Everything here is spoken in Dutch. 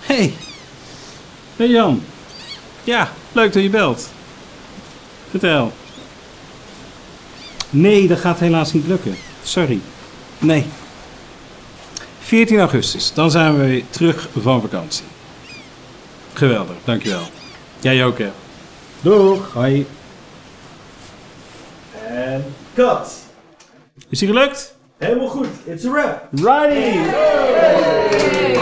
Hey. Hey Jan. Ja, leuk dat je belt. Vertel. Nee, dat gaat helaas niet lukken. Sorry. Nee. 14 augustus, dan zijn we weer terug van vakantie. Geweldig, dankjewel. Jij ook, hè. Doeg. Hoi. En cut. Is hij gelukt? Helemaal goed. It's a wrap. Righty. Yes, jongens.